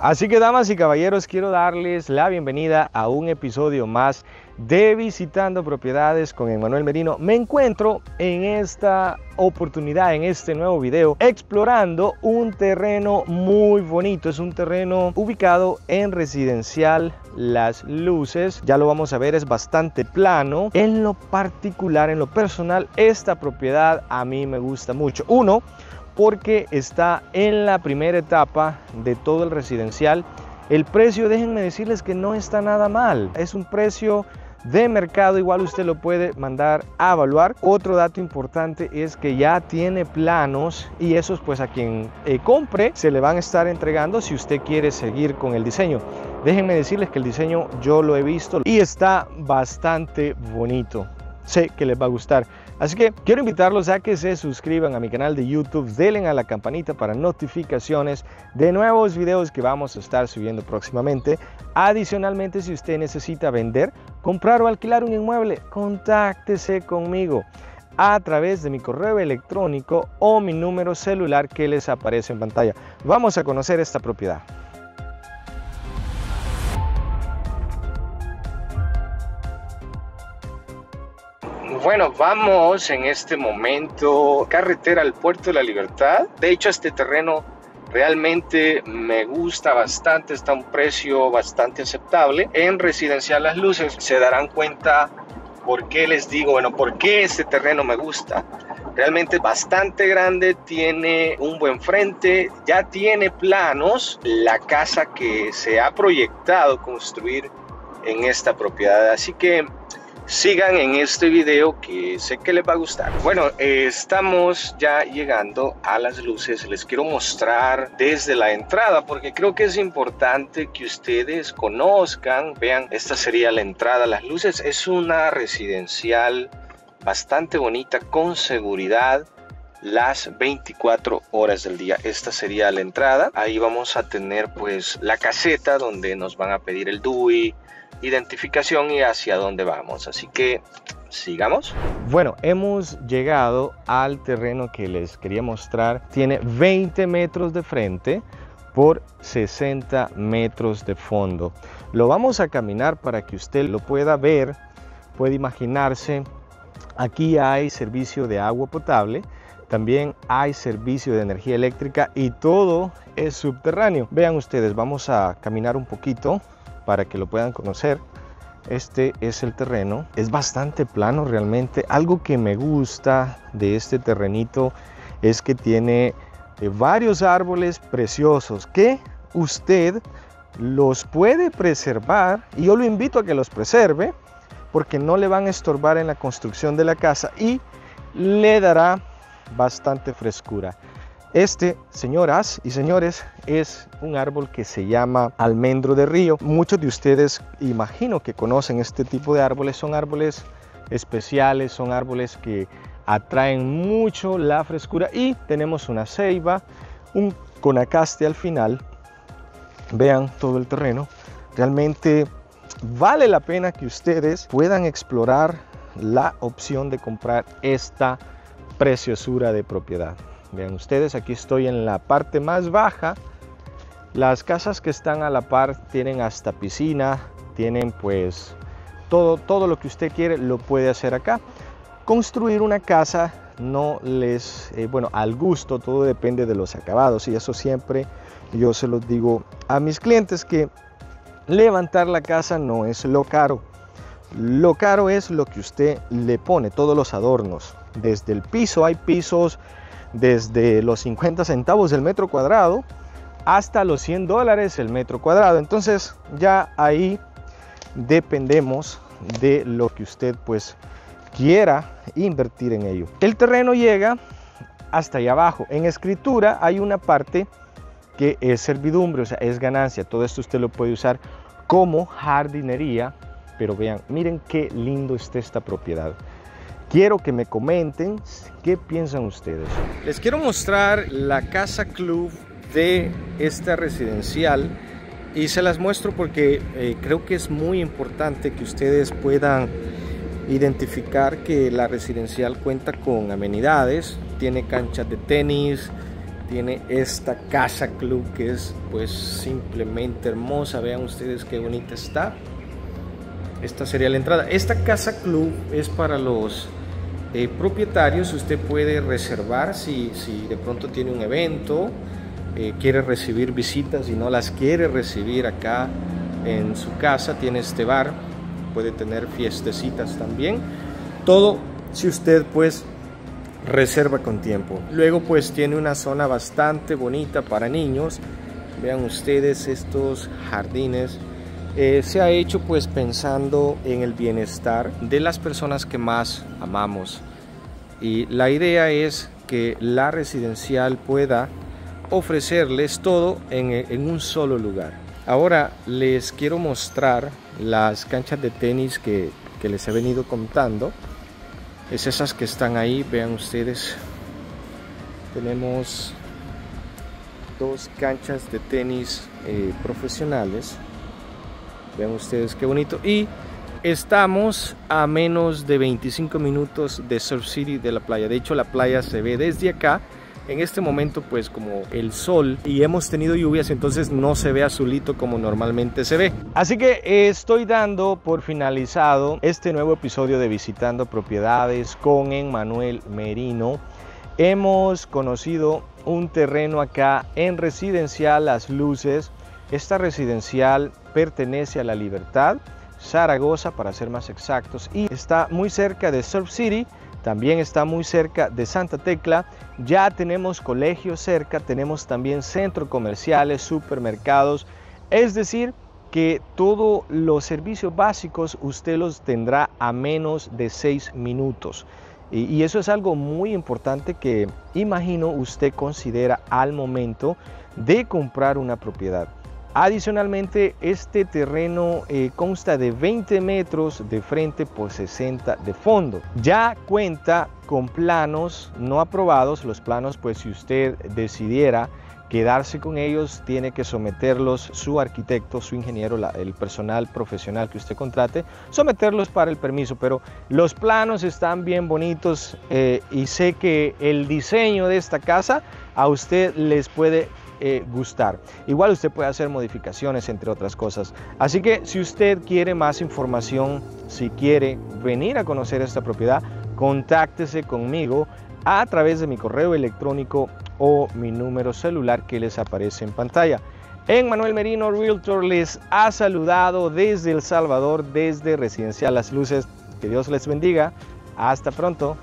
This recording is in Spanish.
Así que damas y caballeros, quiero darles la bienvenida a un episodio más de Visitando Propiedades con Emanuel Merino. Me encuentro en esta oportunidad, en este nuevo video, explorando un terreno muy bonito. Es un terreno ubicado en residencial Las Luces. Ya lo vamos a ver, es bastante plano. En lo particular, en lo personal, esta propiedad a mí me gusta mucho. Uno, porque está en la primera etapa de todo el residencial. El precio, déjenme decirles que no está nada mal. Es un precio de mercado, igual usted lo puede mandar a evaluar. Otro dato importante es que ya tiene planos y esos pues a quien eh, compre se le van a estar entregando si usted quiere seguir con el diseño. Déjenme decirles que el diseño yo lo he visto y está bastante bonito. Sé que les va a gustar. Así que quiero invitarlos a que se suscriban a mi canal de YouTube, denle a la campanita para notificaciones de nuevos videos que vamos a estar subiendo próximamente. Adicionalmente, si usted necesita vender, comprar o alquilar un inmueble, contáctese conmigo a través de mi correo electrónico o mi número celular que les aparece en pantalla. Vamos a conocer esta propiedad. Bueno, vamos en este momento carretera al puerto de la libertad. De hecho, este terreno realmente me gusta bastante, está a un precio bastante aceptable. En Residencial Las Luces se darán cuenta por qué les digo, bueno, por qué este terreno me gusta. Realmente bastante grande, tiene un buen frente, ya tiene planos la casa que se ha proyectado construir en esta propiedad. Así que sigan en este video que sé que les va a gustar. Bueno, estamos ya llegando a las luces. Les quiero mostrar desde la entrada porque creo que es importante que ustedes conozcan. Vean, esta sería la entrada. Las luces es una residencial bastante bonita con seguridad las 24 horas del día. Esta sería la entrada. Ahí vamos a tener pues la caseta donde nos van a pedir el DUI, identificación y hacia dónde vamos. Así que sigamos. Bueno, hemos llegado al terreno que les quería mostrar. Tiene 20 metros de frente por 60 metros de fondo. Lo vamos a caminar para que usted lo pueda ver, puede imaginarse. Aquí hay servicio de agua potable, también hay servicio de energía eléctrica y todo es subterráneo. Vean ustedes, vamos a caminar un poquito para que lo puedan conocer. Este es el terreno, es bastante plano realmente. Algo que me gusta de este terrenito es que tiene eh, varios árboles preciosos que usted los puede preservar y yo lo invito a que los preserve porque no le van a estorbar en la construcción de la casa y le dará bastante frescura. Este, señoras y señores, es un árbol que se llama almendro de río. Muchos de ustedes imagino que conocen este tipo de árboles. Son árboles especiales, son árboles que atraen mucho la frescura y tenemos una ceiba, un conacaste al final. Vean todo el terreno. Realmente vale la pena que ustedes puedan explorar la opción de comprar esta preciosura de propiedad. Vean ustedes, aquí estoy en la parte más baja. Las casas que están a la par tienen hasta piscina, tienen pues todo, todo lo que usted quiere lo puede hacer acá. Construir una casa no les, eh, bueno, al gusto, todo depende de los acabados y eso siempre yo se los digo a mis clientes que levantar la casa no es lo caro. Lo caro es lo que usted le pone, todos los adornos. Desde el piso hay pisos desde los 50 centavos del metro cuadrado hasta los 100 dólares el metro cuadrado. Entonces ya ahí dependemos de lo que usted pues quiera invertir en ello. El terreno llega hasta allá abajo. En escritura hay una parte que es servidumbre, o sea, es ganancia. Todo esto usted lo puede usar como jardinería, pero vean, miren qué lindo está esta propiedad. Quiero que me comenten qué piensan ustedes. Les quiero mostrar la casa club de esta residencial y se las muestro porque eh, creo que es muy importante que ustedes puedan identificar que la residencial cuenta con amenidades, tiene canchas de tenis, tiene esta casa club que es pues simplemente hermosa. Vean ustedes qué bonita está. Esta sería la entrada. Esta casa club es para los eh, propietarios. Usted puede reservar si, si, de pronto tiene un evento, eh, quiere recibir visitas y no las quiere recibir acá en su casa. Tiene este bar. Puede tener fiestecitas también. Todo si usted pues reserva con tiempo. Luego pues tiene una zona bastante bonita para niños. Vean ustedes estos jardines. Eh, se ha hecho pues pensando en el bienestar de las personas que más amamos. Y la idea es que la residencial pueda ofrecerles todo en, un solo lugar. Ahora les quiero mostrar las canchas de tenis que, que les he venido contando es esas que están ahí vean ustedes tenemos dos canchas de tenis eh, profesionales vean ustedes qué bonito y estamos a menos de 25 minutos de Surf City de la playa de hecho la playa se ve desde acá en este momento pues como el sol y hemos tenido lluvias entonces no se ve azulito como normalmente se ve. Así que estoy dando por finalizado este nuevo episodio de Visitando Propiedades con Emmanuel Merino. Hemos conocido un terreno acá en Residencial Las Luces. Esta residencial pertenece a La Libertad, Zaragoza para ser más exactos y está muy cerca de Surf City también está muy cerca de Santa Tecla. Ya tenemos colegios cerca, tenemos también centros comerciales, supermercados. Es decir, que todos los servicios básicos usted los tendrá a menos de seis minutos. Y, y, eso es algo muy importante que imagino usted considera al momento de comprar una propiedad. Adicionalmente, este terreno eh, consta de 20 metros de frente por 60 de fondo. Ya cuenta con planos no aprobados. Los planos, pues si usted decidiera quedarse con ellos, tiene que someterlos su arquitecto, su ingeniero, el personal profesional que usted contrate, someterlos para el permiso. Pero los planos están bien bonitos eh, y sé que el diseño de esta casa a usted les puede eh, gustar. Igual usted puede hacer modificaciones entre otras cosas. Así que si usted quiere más información, si quiere venir a conocer esta propiedad, contáctese conmigo a través de mi correo electrónico o mi número celular que les aparece en pantalla. En Manuel Merino Realtor les ha saludado desde El Salvador, desde Residencial Las Luces. Que Dios les bendiga. Hasta pronto.